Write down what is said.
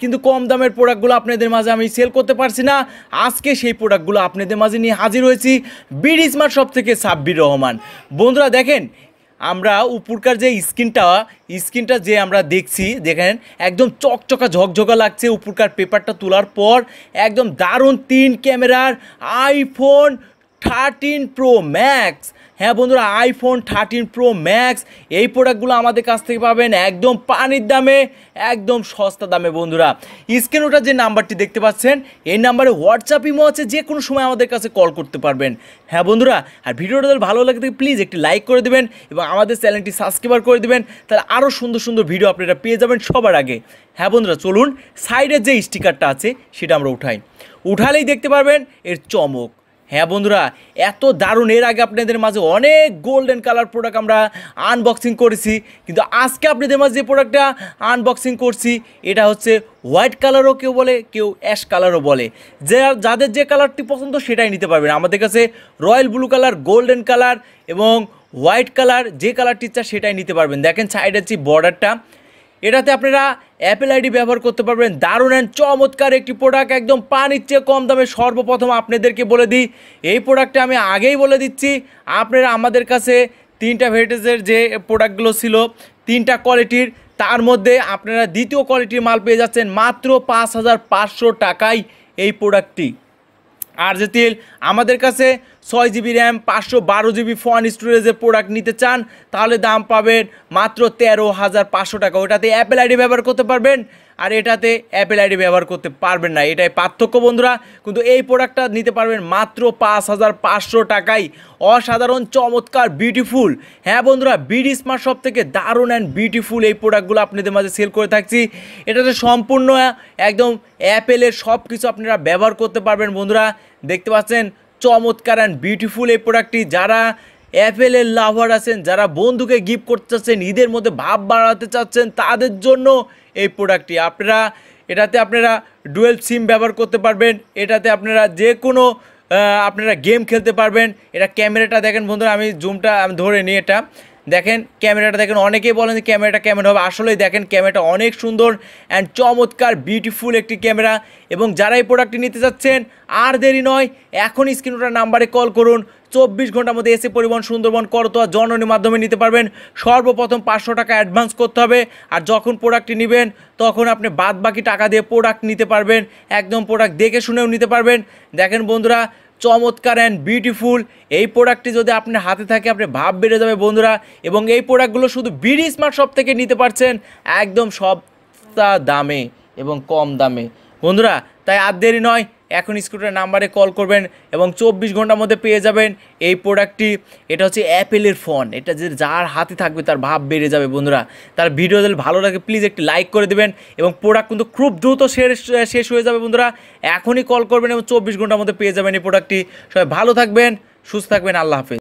কিন্তু কম দামের প্রোডাক্টগুলো আপনাদের মাঝে আমি সেল করতে পারছি না। আজকে সেই প্রোডাক্টগুলো আপনাদের মাঝে নিয়ে হাজির হয়েছি বিডি স্মার্ট শপ থেকে সাব্বির রহমান। বন্ধুরা দেখেন, আমরা উপরকার যে স্ক্রিনটা স্ক্রিনটা যে আমরা দেখছি, দেখেন, একদম চকচকা ঝকঝকা লাগছে উপরকার পেপারটা তোলার পর, একদম দারুণ তিন ক্যামেরার আইফোন থার্টিন প্রো ম্যাক্স হ্যাঁ বন্ধুরা আইফোন থার্টিন প্রো ম্যাক্স এই প্রোডাক্টগুলো আমাদের কাছ থেকে পাবেন একদম পানির দামে, একদম সস্তা দামে বন্ধুরা। স্ক্রিন ওটার যে নাম্বারটি দেখতে পাচ্ছেন, এই নাম্বারে হোয়াটসঅ্যাপ ইমো আছে, যে কোনো সময় আমাদের কাছে কল করতে পারবেন। হ্যাঁ বন্ধুরা, আর ভিডিওটা যদি ভালো লাগে প্লিজ একটি লাইক করে দেবেন এবং আমাদের চ্যানেলটি সাবস্ক্রাইবার করে দেবেন, তাহলে আরও সুন্দর সুন্দর ভিডিও আপনারা পেয়ে যাবেন সবার আগে। হ্যাঁ বন্ধুরা, চলুন সাইডের যে স্টিকারটা আছে, সেটা আমরা উঠাই। উঠালেই দেখতে পারবেন, এর চমক। হ্যাঁ বন্ধুরা, এত দারুণ, এর আগে আপনাদের মাঝে অনেক গোল্ডেন কালার প্রোডাক্ট আমরা আনবক্সিং করেছি, কিন্তু আজকে আপনাদের মাঝে যে প্রোডাক্টটা আনবক্সিং করছি, এটা হচ্ছে হোয়াইট কালারও কেউ বলে, কেউ অ্যাশ কালারও বলে। যে যাদের যে কালারটি পছন্দ, সেটাই নিতে পারবেন। আমাদের কাছে royal blue colour golden colour এবং হোয়াইট কালার যে কালারটি চা সেটাই নিতে পারবেন। দেখেন সাইডের যে বর্ডারটা এটাতে আপনারা অ্যাপেল আইডি ব্যবহার করতে পারবেন। দারুণ অ্যান্ড চমৎকার একটি প্রোডাক্ট একদম পানির চেয়ে কম দামে সর্বপ্রথম আপনাদেরকে বলে দিই। এই প্রোডাক্টটা আমি আগেই বলে দিচ্ছি। আপনারা আমাদের কাছে তিনটা ভেরিটেজের যে প্রোডাক্টগুলো ছিল, তিনটা কোয়ালিটির তার মধ্যে আপনারা দ্বিতীয় কোয়ালিটির মাল পেয়ে যাচ্ছেন মাত্র পাঁচ হাজার পাঁচশো টাকায় এই প্রোডাক্টটি আর যে তিল আমাদের কাছে ছয় জিবি র্যাম, পাঁচশো বারো জিবি ফোন স্টোরেজের প্রোডাক্ট নিতে চান, তাহলে দাম পাবেন মাত্র তেরো হাজার পাঁচশো টাকা। ওটাতে অ্যাপেল আইডি ব্যবহার করতে পারবেন। আর এটাতে অ্যাপেল আইডি ব্যবহার করতে পারবেন না। এটাই পার্থক্য বন্ধুরা। কিন্তু এই প্রোডাক্টটা নিতে পারবেন মাত্র পাঁচ হাজার পাঁচশো টাকায়। অসাধারণ, চমৎকার বিউটিফুল হ্যাঁ বন্ধুরা, বিডি স্মার্ট শপ থেকে দারুণ অ্যান্ড বিউটিফুল এই প্রোডাক্টগুলো আপনাদের মাঝে সেল করে থাকছি। এটাতে সম্পূর্ণ, একদম অ্যাপেলের সব কিছু আপনারা ব্যবহার করতে পারবেন বন্ধুরা। দেখতে পাচ্ছেন, চমৎকার অ্যান্ড বিউটিফুল এই প্রোডাক্টটি যারা অ্যাপেলের লাভার আছেন, যারা বন্ধুকে গিফট করতে চাচ্ছেন, ঈদের মধ্যে ভাব বাড়াতে চাচ্ছেন, তাদের জন্য এই প্রোডাক্টটি আপনারা, এটাতে আপনারা ডুয়েল সিম ব্যবহার করতে পারবেন, এটাতে আপনারা যে কোনো আপনারা গেম খেলতে পারবেন। এটা ক্যামেরাটা দেখেন বন্ধুরা, আমি জুমটা আমি ধরে নিই এটা। দেখেন ক্যামেরাটা দেখেন, অনেকেই বলেন যে ক্যামেরাটা কেমন হবে। আসলেই দেখেন ক্যামেরাটা অনেক সুন্দর অ্যান্ড চমৎকার বিউটিফুল একটি ক্যামেরা এবং যারা এই প্রোডাক্টটি নিতে চাচ্ছেন, আর দেরি নয় এখন স্ক্রিনটার নাম্বারে কল করুন। চব্বিশ ঘণ্টার মধ্যে এসে পরিবহন সুন্দরবন করতোয়া জননীর মাধ্যমে নিতে পারবেন। সর্বপ্রথম পাঁচশো টাকা অ্যাডভান্স করতে হবে আর যখন প্রোডাক্টটি নেবেন, তখন আপনি বাদ বাকি টাকা দিয়ে প্রোডাক্ট নিতে পারবেন। একদম প্রোডাক্ট দেখে শুনেও নিতে পারবেন। দেখেন বন্ধুরা চমৎকার অ্যান্ড বিউটিফুল এই প্রোডাক্টটি যদি আপনার হাতে থাকে, আপনি ভাব বেড়ে যাবে বন্ধুরা, এবং এই প্রোডাক্টগুলো শুধু বিডি স্মার্ট শপ থেকে নিতে পারছেন, একদম সস্তা দামে এবং কম দামে। বন্ধুরা, তাই আর দেরি নয় এখন স্কুটার নাম্বারে কল করবেন এবং চব্বিশ ঘণ্টার মধ্যে পেয়ে যাবেন এই প্রোডাক্টটি এটা হচ্ছে অ্যাপেলের ফোন এটা যে যার হাতে থাকবে তার ভাব বেড়ে যাবে বন্ধুরা। তার ভিডিও যদি ভালো লাগে প্লিজ একটি লাইক করে দেবেন এবং প্রোডাক্ট কিন্তু খুব দ্রুত শেষ শেষ হয়ে যাবে বন্ধুরা। এখনই কল করবেন এবং চব্বিশ ঘণ্টার মধ্যে পেয়ে যাবেন এই প্রোডাক্টটি সবাই ভালো থাকবেন, সুস্থ থাকবেন, আল্লাহ হাফেজ।